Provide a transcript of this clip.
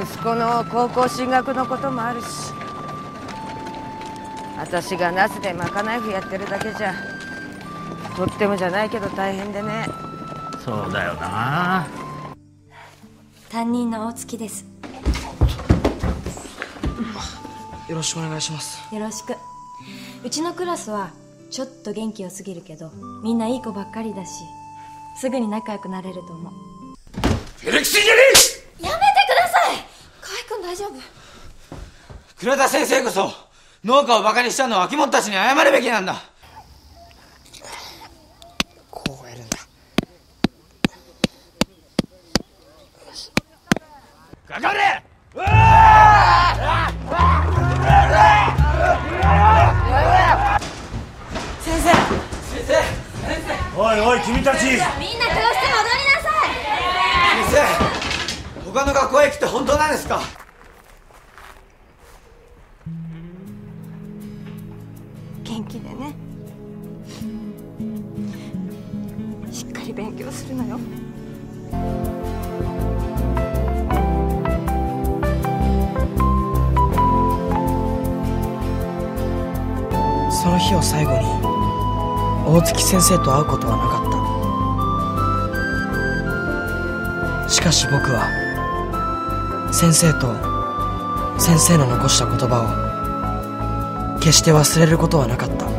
息子の高校進学のこともあるし私がナスでまかない婦やってるだけじゃとってもじゃないけど大変でね。そうだよな。担任の大月です。よろしくお願いします。よろしく。うちのクラスはちょっと元気よすぎるけどみんないい子ばっかりだしすぐに仲良くなれると思う。エレキシーじゃねやめてください河合くん大丈夫？倉田先生こそ農家をバカにしたのは秋元たちに謝るべきなんだ。こうやるんだかかれ！先生！おいおい君たち。みんな教室戻りなさい！先生他の学校へ行くって本当なんですか？元気でね。しっかり勉強するのよ。その日を最後に大月先生と会うことはなかった。しかし僕は先生と先生の残した言葉を決して忘れることはなかった。